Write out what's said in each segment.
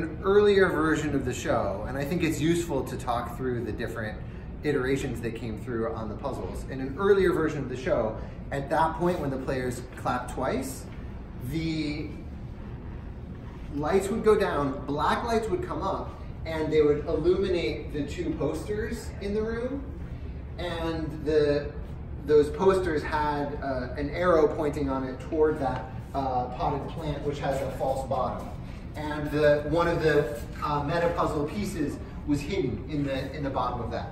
an earlier version of the show, and I think it's useful to talk through the different iterations that came through on the puzzles. In an earlier version of the show, at that point when the players clap twice, the lights would go down, black lights would come up, and they would illuminate the two posters in the room, and the those posters had uh, an arrow pointing on it toward that uh, potted plant, which has a false bottom. And the, one of the uh, meta puzzle pieces was hidden in the, in the bottom of that.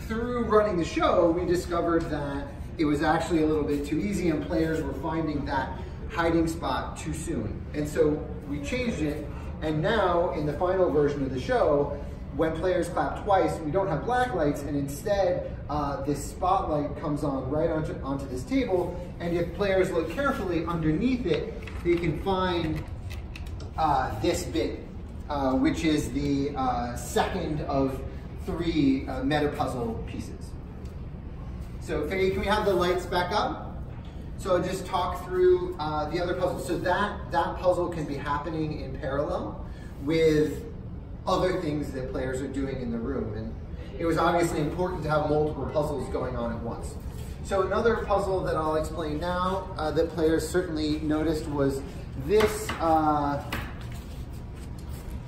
Through running the show, we discovered that it was actually a little bit too easy and players were finding that hiding spot too soon. And so we changed it, and now in the final version of the show, when players clap twice, we don't have black lights, and instead uh, this spotlight comes on right onto, onto this table, and if players look carefully underneath it, they can find uh, this bit, uh, which is the uh, second of three uh, meta puzzle pieces. So Faye, can we have the lights back up? So just talk through uh, the other puzzles. So that, that puzzle can be happening in parallel with other things that players are doing in the room. And it was obviously important to have multiple puzzles going on at once. So another puzzle that I'll explain now uh, that players certainly noticed was this, uh,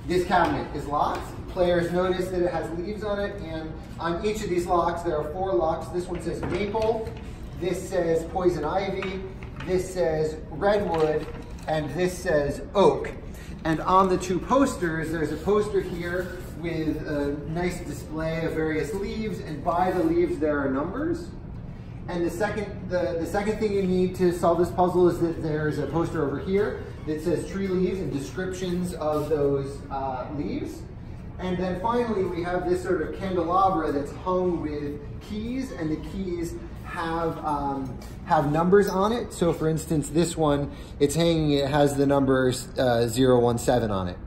this cabinet is locked. Players notice that it has leaves on it and on each of these locks there are four locks. This one says maple, this says poison ivy, this says redwood, and this says oak. And on the two posters, there's a poster here with a nice display of various leaves, and by the leaves there are numbers. And the second, the, the second thing you need to solve this puzzle is that there's a poster over here that says tree leaves and descriptions of those uh, leaves. And then finally, we have this sort of candelabra that's hung with keys, and the keys have um, have numbers on it. So for instance, this one, it's hanging, it has the numbers uh, 017 on it.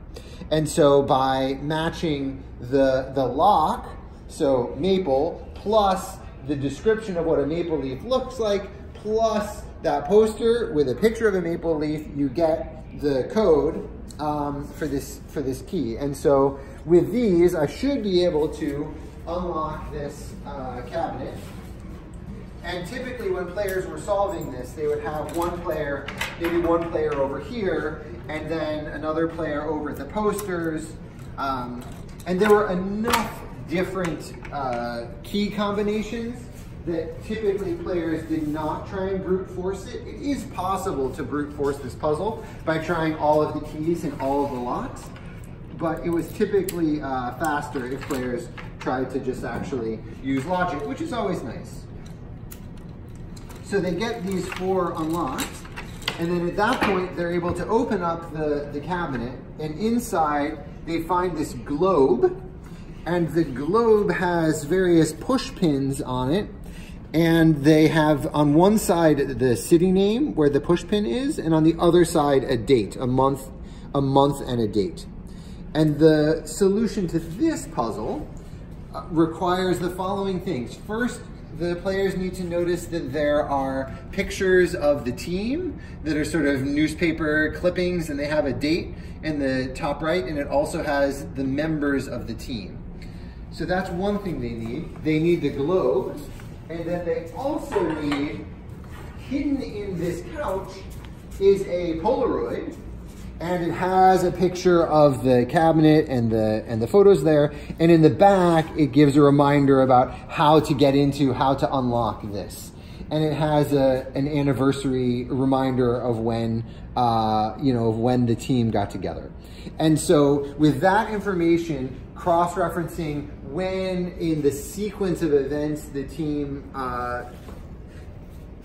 And so by matching the, the lock, so maple, plus the description of what a maple leaf looks like, plus that poster with a picture of a maple leaf, you get the code um, for this for this key. And so with these, I should be able to unlock this uh, cabinet. And typically when players were solving this, they would have one player, maybe one player over here, and then another player over at the posters. Um, and there were enough different uh, key combinations that typically players did not try and brute force it. It is possible to brute force this puzzle by trying all of the keys and all of the locks, but it was typically uh, faster if players tried to just actually use logic, which is always nice. So they get these four unlocked, and then at that point, they're able to open up the, the cabinet, and inside, they find this globe, and the globe has various push pins on it, and they have on one side the city name where the push pin is, and on the other side a date, a month, a month and a date. And the solution to this puzzle uh, requires the following things. First, the players need to notice that there are pictures of the team that are sort of newspaper clippings and they have a date in the top right and it also has the members of the team. So that's one thing they need. They need the globes and then they also need, hidden in this couch is a Polaroid and it has a picture of the cabinet and the and the photos there and in the back it gives a reminder about how to get into how to unlock this and it has a an anniversary reminder of when uh, you know of when the team got together and so with that information cross-referencing when in the sequence of events the team uh,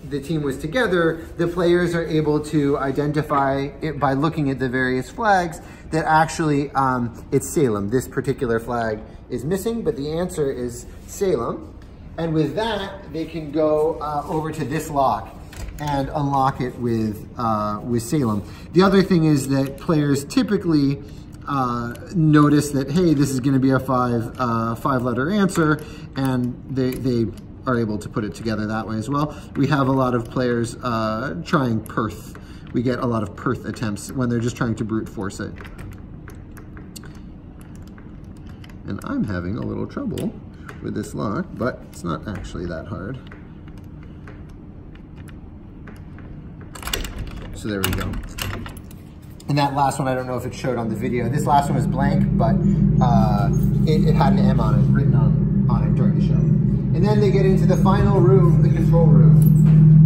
the team was together, the players are able to identify it by looking at the various flags that actually um, it's Salem. This particular flag is missing, but the answer is Salem. And with that, they can go uh, over to this lock and unlock it with, uh, with Salem. The other thing is that players typically uh, notice that, hey, this is gonna be a five, uh, five letter answer, and they, they are able to put it together that way as well. We have a lot of players uh, trying Perth. We get a lot of Perth attempts when they're just trying to brute force it. And I'm having a little trouble with this lock, but it's not actually that hard. So there we go. And that last one, I don't know if it showed on the video. This last one was blank, but uh, it, it, had an M on it, written on, on it during the show. And then they get into the final room, the control room.